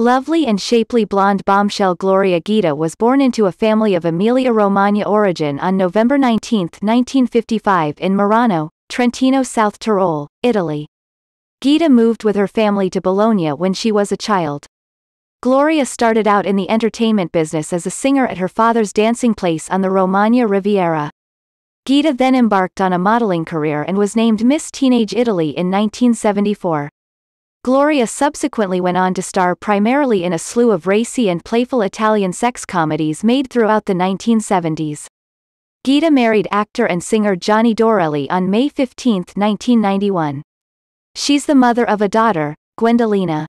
Lovely and shapely blonde bombshell Gloria Guida was born into a family of Emilia-Romagna origin on November 19, 1955 in Merano, Trentino South Tyrol, Italy. Guida moved with her family to Bologna when she was a child. Gloria started out in the entertainment business as a singer at her father's dancing place on the Romagna Riviera. Guida then embarked on a modeling career and was named Miss Teenage Italy in 1974. Gloria subsequently went on to star primarily in a slew of racy and playful Italian sex comedies made throughout the 1970s. Guida married actor and singer Johnny Dorelli on May 15, 1991. She's the mother of a daughter, Guendalina.